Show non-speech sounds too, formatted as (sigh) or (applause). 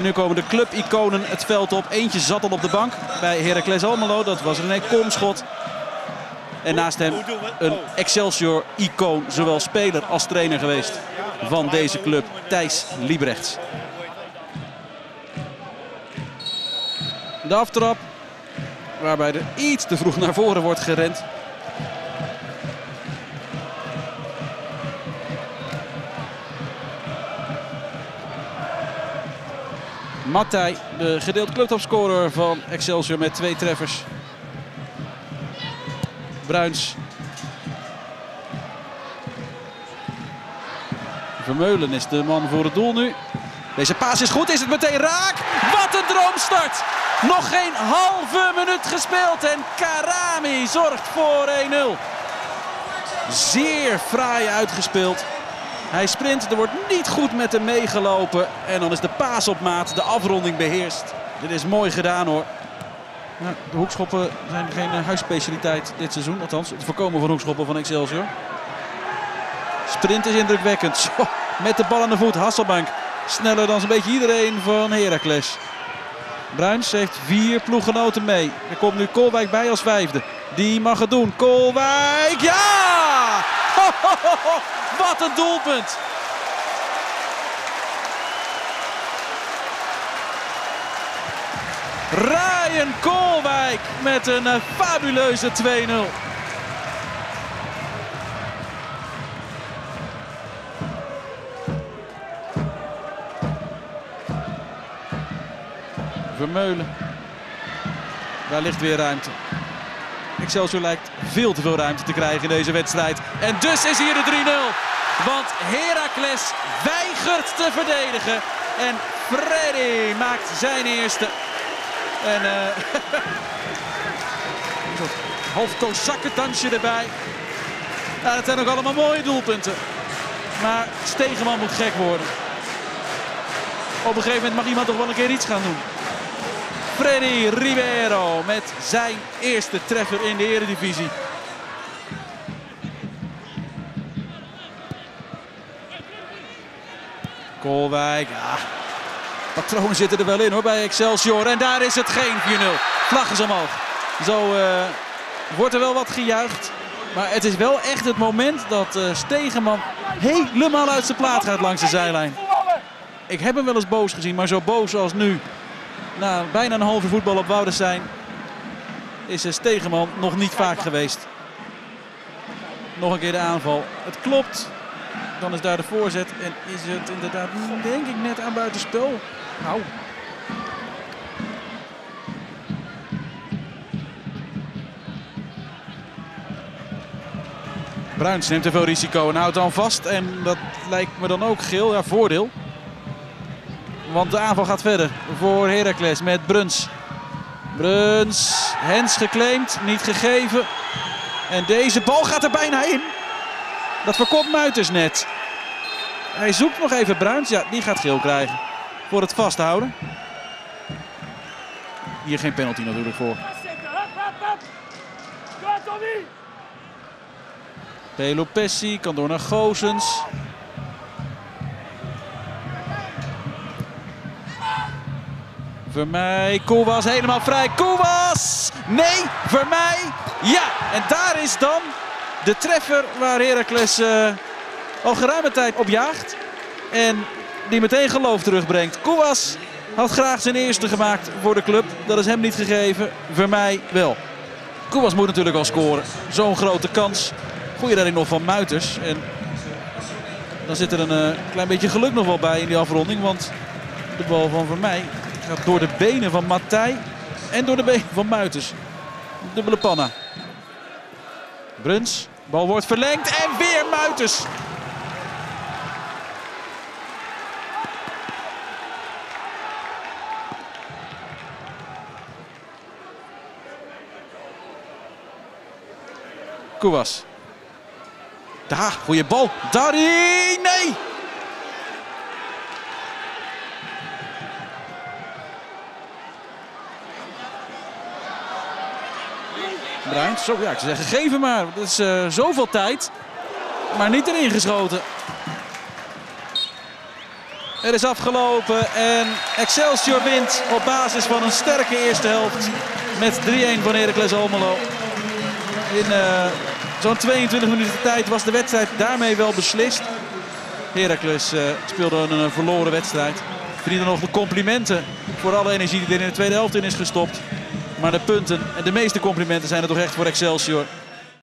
En nu komen de clubiconen het veld op. Eentje zat al op de bank bij Heracles Almelo. Dat was René Komschot. En naast hem een Excelsior-icoon, zowel speler als trainer geweest van deze club, Thijs Liebrechts. De aftrap, waarbij er iets te vroeg naar voren wordt gerend. Matthij, de gedeeld clubtopscorer van Excelsior met twee treffers. Bruins. Vermeulen is de man voor het doel nu. Deze paas is goed, is het meteen raak. Wat een droomstart. Nog geen halve minuut gespeeld en Karami zorgt voor 1-0. Zeer fraai uitgespeeld. Hij sprint, er wordt niet goed met hem meegelopen. En dan is de paas op maat, de afronding beheerst. Dit is mooi gedaan hoor. De hoekschoppen zijn geen uh, huisspecialiteit dit seizoen. Althans, het voorkomen van hoekschoppen van Excelsior. Sprint is indrukwekkend. (laughs) Met de bal aan de voet. Hasselbank sneller dan zo'n beetje iedereen van Heracles. Bruins heeft vier ploeggenoten mee. Er komt nu Kolwijk bij als vijfde. Die mag het doen. Kolwijk, ja! (laughs) Wat een doelpunt! Ryan Kolwijk met een uh, fabuleuze 2-0. Vermeulen. Daar ligt weer ruimte. Excelsior lijkt veel te veel ruimte te krijgen in deze wedstrijd. En dus is hier de 3-0. Want Heracles weigert te verdedigen. En Freddy maakt zijn eerste. En (laughs) uh, half erbij. Ja, dat zijn ook allemaal mooie doelpunten. Maar Stegeman moet gek worden. Op een gegeven moment mag iemand toch wel een keer iets gaan doen. Freddy Ribeiro met zijn eerste treffer in de eredivisie. Kolwijk, ja. Patronen zitten er wel in hoor bij Excelsior. En daar is het geen 4-0. Vlag is omhoog. Zo uh, wordt er wel wat gejuicht. Maar het is wel echt het moment dat uh, Stegeman helemaal uit zijn plaat gaat langs de zijlijn. Ik heb hem wel eens boos gezien, maar zo boos als nu na bijna een halve voetbal op Woudenstein is Stegeman nog niet vaak geweest. Nog een keer de aanval. Het klopt. Dan is daar de voorzet. En is het inderdaad, denk ik, net aan buitenspel. Nou. Bruins neemt te veel risico en houdt dan vast. En dat lijkt me dan ook geel. Ja, voordeel. Want de aanval gaat verder voor Heracles met Bruns. Bruns, Hens geclaimd, niet gegeven. En deze bal gaat er bijna in. Dat voorkomt Muiters net. Hij zoekt nog even Bruins. Ja, die gaat geel krijgen. Voor het vasthouden. Hier geen penalty natuurlijk voor. Pelo Pessi kan door naar Gozens. Vermeij, Koewas helemaal vrij. Koewas! Nee, Vermeij. Ja, en daar is dan de treffer waar Heracles uh, al geruime tijd op jaagt. En die meteen geloof terugbrengt. Koewas had graag zijn eerste gemaakt voor de club. Dat is hem niet gegeven. Vermeij wel. Koewas moet natuurlijk al scoren. Zo'n grote kans. Goeie redding nog van Muiters. En dan zit er een uh, klein beetje geluk nog wel bij in die afronding. Want de bal van Vermeij Door de benen van Matthij en door de benen van Muiters. Dubbele panna. Bruns. Bal wordt verlengd en weer Muiters. Koewas. Daar, goede bal. Dari, nee! Bruins. Zo, ja, ik zou zeggen, geven maar. Dat is uh, zoveel tijd. Maar niet erin geschoten. Er is afgelopen en Excelsior wint op basis van een sterke eerste helft met 3-1 van Heracles Almelo. In uh, zo'n 22 minuten tijd was de wedstrijd daarmee wel beslist. Heracles uh, speelde een verloren wedstrijd. Verdiende nog de complimenten voor alle energie die er in de tweede helft in is gestopt. Maar de punten en de meeste complimenten zijn er toch echt voor Excelsior.